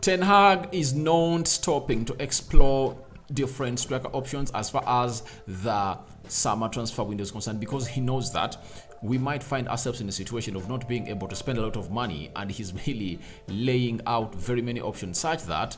Ten Hag is non-stopping to explore different striker options as far as the summer transfer window is concerned because he knows that we might find ourselves in a situation of not being able to spend a lot of money and he's really laying out very many options such that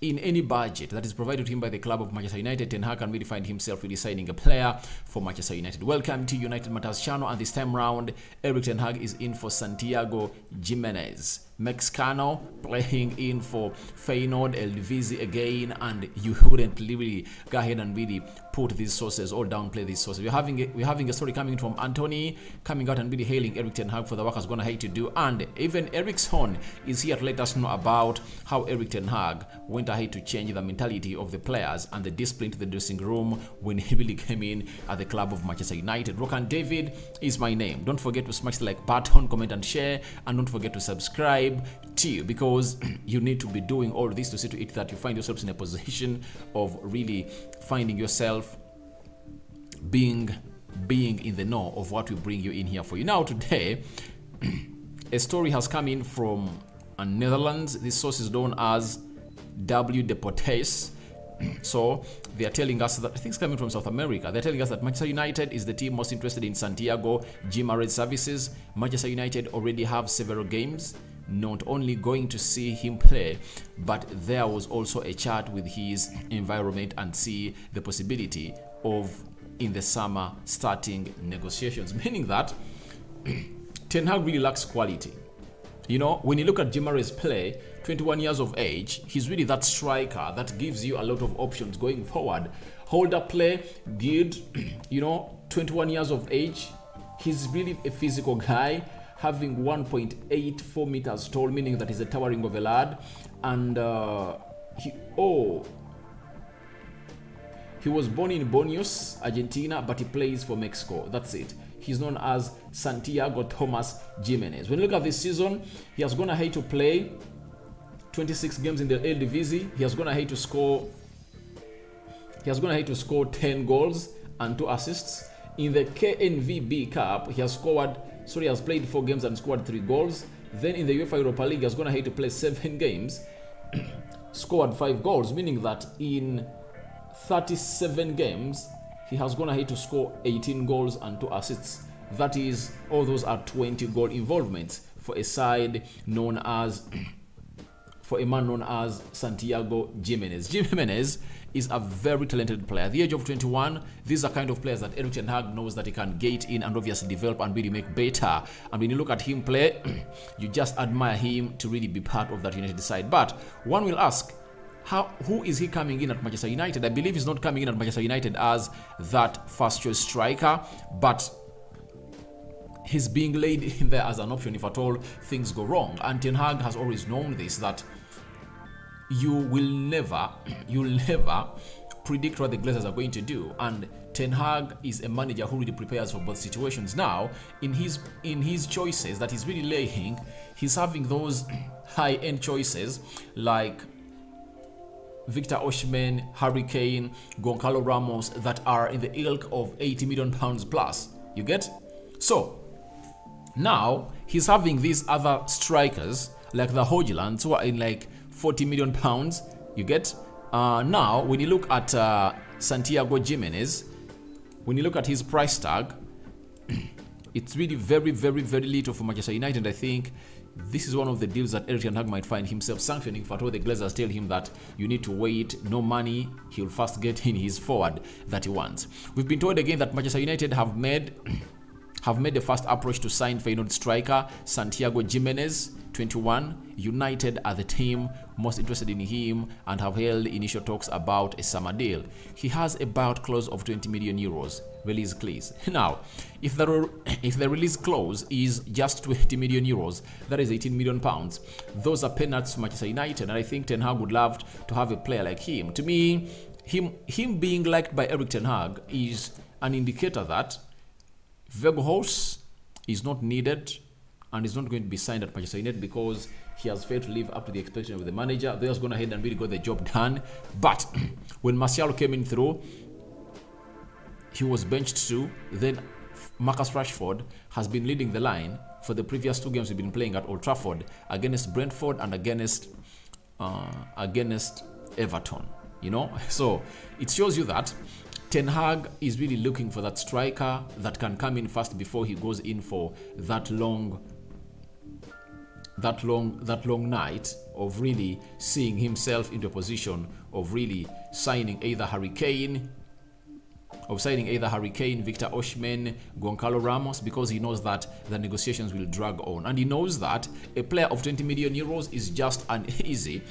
in any budget that is provided to him by the club of Manchester United, Ten Hag can really find himself really signing a player for Manchester United. Welcome to United Matters channel, and this time round, Erik Ten Hag is in for Santiago Gimenez. Mexicano playing in for Feyenoord Eredivisie again, and you wouldn't really go ahead and really put these sources or downplay these sources. We're having a, we're having a story coming from Antony coming out and really hailing Erik Ten Hag for the work he's gonna hate to do, and even Eriksen is here to let us know about how Erik Ten Hag went ahead to change the mentality of the players and the discipline to the dressing room when he really came in at the club of Manchester United. Rokan David is my name. Don't forget to smash the like button, comment and share, and don't forget to subscribe to you because you need to be doing all this to see to it that you find yourselves in a position of really finding yourself being being in the know of what we bring you in here for you. Now today, a story has come in from Netherlands. This source is known as W Deportes. So they are telling us that it's coming from South America. They're telling us that Manchester United is the team most interested in Santiago Gimares services. Manchester United already have several games not only going to see him play, but there was also a chat with his environment and see the possibility of in the summer starting negotiations, meaning that Ten Hag really lacks quality. You know, when you look at Gimares' play, 21 years of age, he's really that striker that gives you a lot of options going forward. Hold up play, good, you know, 21 years of age, he's really a physical guy having 1.84 meters tall, meaning that he's a towering of a lad. And uh, he, oh, he was born in Buenos, Argentina, but he plays for Mexico. That's it. He's known as Santiago Thomas Gimenez. When you look at this season, he has gone ahead to play 26 games in the Eredivisie. He has gone ahead to score. He has gone ahead to score 10 goals and two assists. In the KNVB Cup, he has scored Sorry, has played four games and scored three goals. Then in the UEFA Europa League, he has gone ahead to play seven games, scored five goals, meaning that in 37 games, he has gone ahead to score 18 goals and two assists. That is, all those are 20 goal involvements for a side known as, for a man known as Santiago Gimenez. Gimenez is a very talented player. At the age of 21, these are kind of players that Erik Ten Hag knows that he can get in and obviously develop and really make better. And when you look at him play, you just admire him to really be part of that United side. But one will ask, how, who is he coming in at Manchester United? I believe he's not coming in at Manchester United as that first choice striker, but he's being laid in there as an option if at all things go wrong. And Ten Hag has always known this that you will never, you'll never predict what the Glazers are going to do. And Ten Hag is a manager who really prepares for both situations. Now, in his in his choices that he's really laying, he's having those high-end choices like Victor Osimhen, Harry Kane, Goncalo Ramos that are in the ilk of 80 million pounds plus. You get? So, now he's having these other strikers like the Hojlunds who are in like 40 million pounds. You get? Uh, now, when you look at uh, Santiago Gimenez, when you look at his price tag, it's really very, very, very little for Manchester United. I think this is one of the deals that Erik Ten Hag might find himself sanctioning for all the Glazers tell him that you need to wait, no money, he'll first get in his forward that he wants. We've been told again that Manchester United have made have made the first approach to sign Feyenoord striker Santiago Gimenez, 21, United are the team most interested in him and have held initial talks about a summer deal. He has a buyout clause of 20 million euros release clause. Now, if the if the release clause is just 20 million euros, that is 18 million pounds. Those are peanuts to Manchester United, and I think Ten Hag would love to have a player like him. To me, him him being liked by Erik Ten Hag is an indicator that Weghorst is not needed and is not going to be signed at Manchester United because he has failed to live up to the expectation of the manager. They just gone ahead and really got the job done. But when Martial came in through, he was benched too. Then Marcus Rashford has been leading the line for the previous two games we've been playing at Old Trafford against Brentford and against uh, against Everton. You know, so it shows you that Ten Hag is really looking for that striker that can come in fast before he goes in for that long that long that long night of really seeing himself into a position of really signing either Harry Kane of signing either Harry Kane, Victor Osimhen, Goncalo Ramos because he knows that the negotiations will drag on. And he knows that a player of 20 million euros is just an easy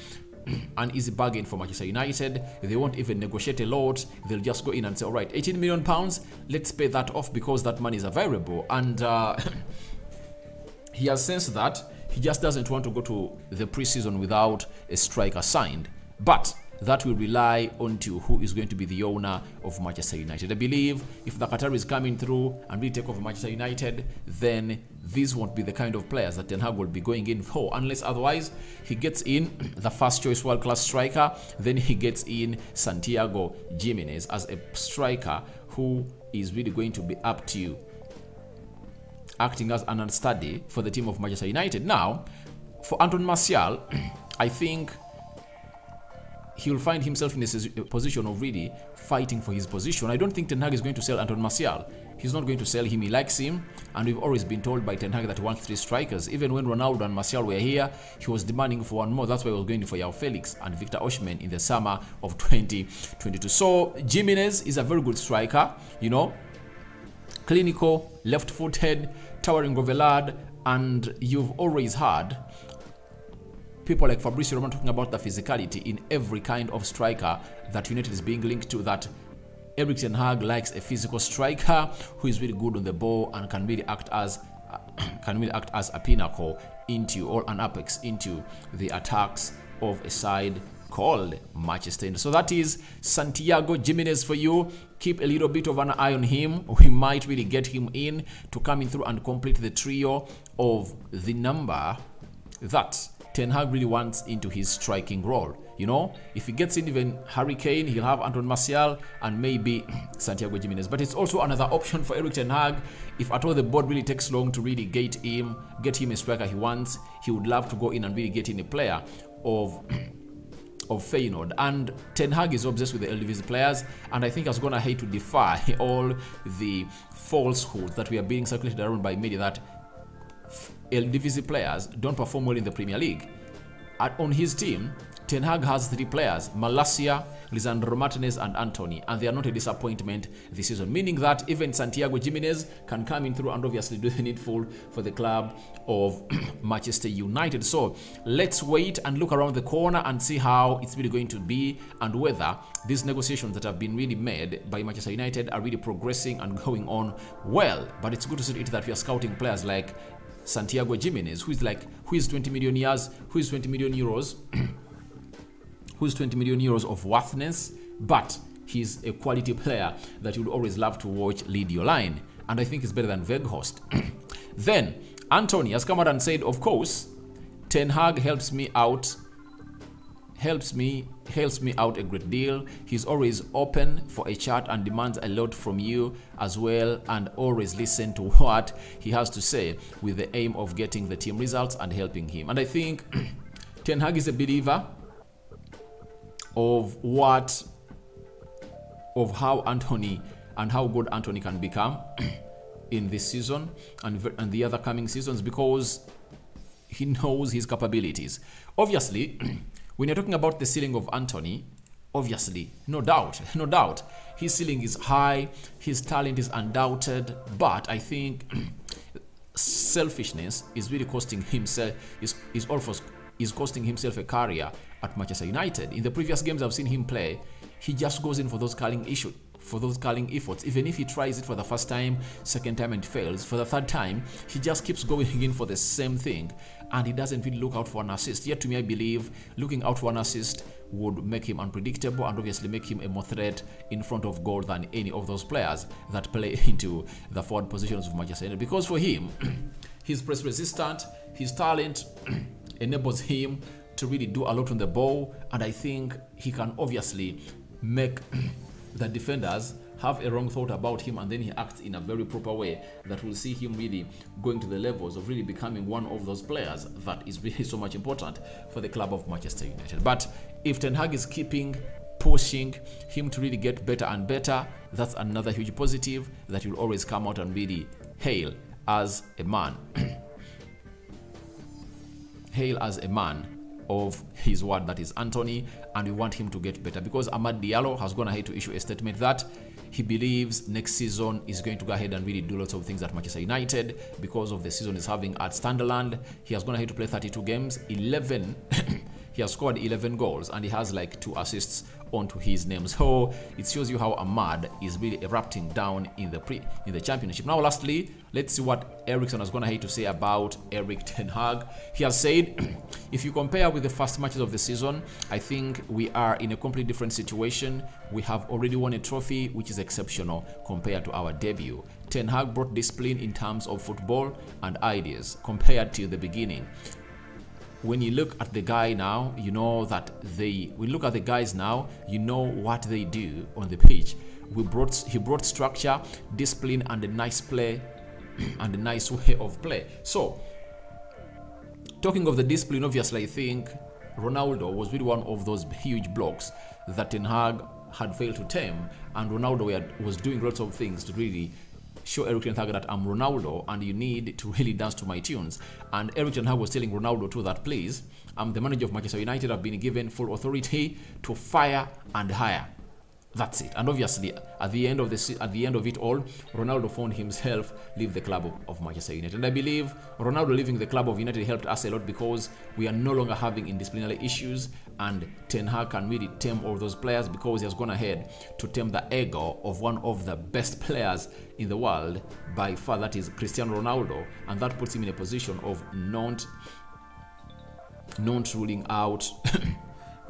an easy bargain for Manchester United. They won't even negotiate a lot. They'll just go in and say, all right, 18 million pounds, let's pay that off because that money is available. And uh, he has sensed that he just doesn't want to go to the preseason without a striker signed. But that will rely on to who is going to be the owner of Manchester United. I believe if the Qatar is coming through and we take over Manchester United, then these won't be the kind of players that Ten Hag will be going in for, unless otherwise he gets in the first choice world class striker, then he gets in Santiago Gimenez as a striker who is really going to be up to you acting as an understudy for the team of Manchester United. Now, for Anton Martial, I think he'll find himself in a position of really fighting for his position. I don't think Ten Hag is going to sell Anton Martial. He's not going to sell him. He likes him, and we've always been told by Ten Hag that he wants three strikers. Even when Ronaldo and Martial were here, he was demanding for one more. That's why he was going for Joao Felix and Victor Osimhen in the summer of 2022. So Gimenez is a very good striker, you know, clinical, left-footed, towering over lad, and you've always had people like Fabrizio Romano talking about the physicality in every kind of striker that United is being linked to that Erik Ten Hag likes a physical striker who is really good on the ball and can really act as can really act as a pinnacle into or an apex into the attacks of a side called Manchester United. So that is Santiago Gimenez for you. Keep a little bit of an eye on him. We might really get him in to come in through and complete the trio of the number that Ten Hag really wants into his striking role. You know, if he gets in even Harry Kane, he'll have Anton Martial and maybe Santiago Gimenez. But it's also another option for Erik Ten Hag. If at all the board really takes long to really get him, get him a striker he wants, he would love to go in and really get in a player of of Feyenoord. And Ten Hag is obsessed with the Eredivisie players, and I think I was gonna hate to defy all the falsehoods that we are being circulated around by media that Eredivisie players don't perform well in the Premier League. At, on his team, Ten Hag has three players, Malacia, Lisandro Martinez and Antony, and they are not a disappointment this season, meaning that even Santiago Gimenez can come in through and obviously do the needful for the club of Manchester United. So let's wait and look around the corner and see how it's really going to be and whether these negotiations that have been really made by Manchester United are really progressing and going on well. But it's good to see that we are scouting players like Santiago Gimenez, who is like, who is 20 million years, who is 20 million euros, who is 20 million euros of worthness, but he's a quality player that you'd always love to watch lead your line. And I think it's better than Weghorst. then, Antony has come out and said, of course, Ten Hag helps me out helps me helps me out a great deal. He's always open for a chat and demands a lot from you as well and always listen to what he has to say with the aim of getting the team results and helping him. And i think ten hag is a believer of what of how antony and how good antony can become in this season and, and the other coming seasons because he knows his capabilities. Obviously when you're talking about the ceiling of Antony, obviously, no doubt, no doubt, his ceiling is high, his talent is undoubted, but I think selfishness is really costing himself, is, is almost is costing himself a career at Manchester United. In the previous games I've seen him play, he just goes in for those calling issues for those calling efforts. Even if he tries it for the first time, second time and fails, for the third time, he just keeps going in for the same thing and he doesn't really look out for an assist. Yet to me, I believe looking out for an assist would make him unpredictable and obviously make him a more threat in front of goal than any of those players that play into the forward positions of Manchester United. Because for him, he's press resistant, his talent enables him to really do a lot on the ball, and I think he can obviously make the defenders have a wrong thought about him and then he acts in a very proper way that will see him really going to the levels of really becoming one of those players that is really so much important for the club of Manchester United. But if Ten Hag is keeping pushing him to really get better and better, that's another huge positive that will always come out and really hail as a man. hail as a man of his word, that is Antony, and we want him to get better because Amad Diallo has gone ahead to issue a statement that he believes next season is going to go ahead and really do lots of things at Manchester United because of the season he's having at Sunderland. He has gone ahead to play 32 games, 11 he has scored 11 goals and he has like two assists onto his name. So it shows you how Amad is really erupting down in the pre in the championship. Now, lastly, let's see what Eriksen has gone ahead to say about Erik Ten Hag. He has said, if you compare with the first matches of the season, I think we are in a completely different situation. We have already won a trophy, which is exceptional compared to our debut. Ten Hag brought discipline in terms of football and ideas compared to the beginning when you look at the guy now, you know that they. We look at the guys now, you know what they do on the pitch. We brought he brought structure, discipline, and a nice play, and a nice way of play. So, talking of the discipline, obviously, I think Ronaldo was really one of those huge blocks that Ten Hag had failed to tame, and Ronaldo was doing lots of things to really show Erik Ten Hag that I'm Ronaldo and you need to really dance to my tunes. And Erik Ten Hag was telling Ronaldo too that please, I'm the manager of Manchester United. I've been given full authority to fire and hire. That's it. And obviously, at the end of the at the end of it all, Ronaldo found himself leave the club of, of, Manchester United. And I believe Ronaldo leaving the club of United helped us a lot because we are no longer having indisciplinary issues, and Ten Hag can really tame all those players because he has gone ahead to tame the ego of one of the best players in the world by far. That is Cristiano Ronaldo, and that puts him in a position of not not ruling out.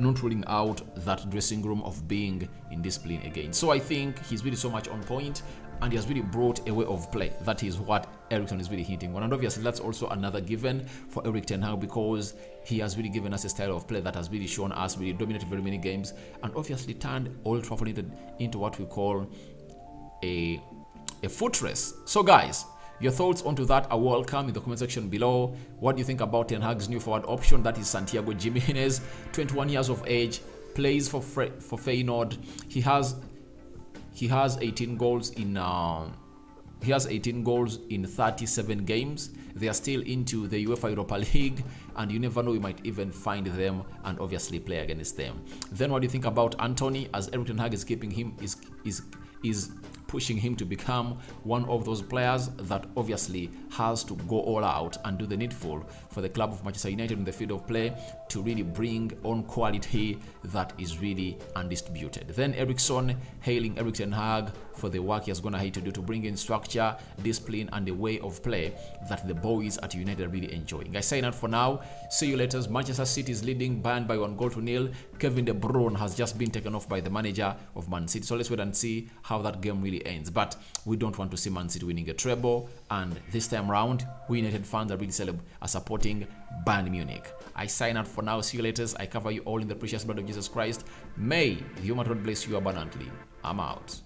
Not ruling out that dressing room of being in discipline again. So I think he's really so much on point and he has really brought a way of play. That is what Eriksen is really hinting on. And obviously, that's also another given for Erik Ten Hag because he has really given us a style of play that has really shown us really dominated very many games and obviously turned Old Trafford into what we call a, a fortress. So, guys, your thoughts onto that are welcome in the comment section below. What do you think about Ten Hag's new forward option? That is Santiago Gimenez, 21 years of age, plays for Fre for Feyenoord. He has he has 18 goals in uh, he has 18 goals in 37 games. They are still into the UEFA Europa League, and you never know, you might even find them and obviously play against them. Then, what do you think about Antony? As Erik Ten Hag is keeping him is is is pushing him to become one of those players that obviously has to go all out and do the needful for the club of Manchester United in the field of play to really bring on quality that is really undisputed. Then Eriksen hailing Erik Ten Hag for the work he has gone ahead to do to bring in structure, discipline, and a way of play that the boys at United are really enjoying. I sign out for now. See you later. Manchester City is leading Bayern by one goal to nil. Kevin De Bruyne has just been taken off by the manager of Man City. So let's wait and see how that game really ends. But we don't want to see Man City winning a treble. And this time round, we United fans are really are supporting Bayern Munich. I sign out for now. See you later. I cover you all in the precious blood of Jesus Christ. May the human God bless you abundantly. I'm out.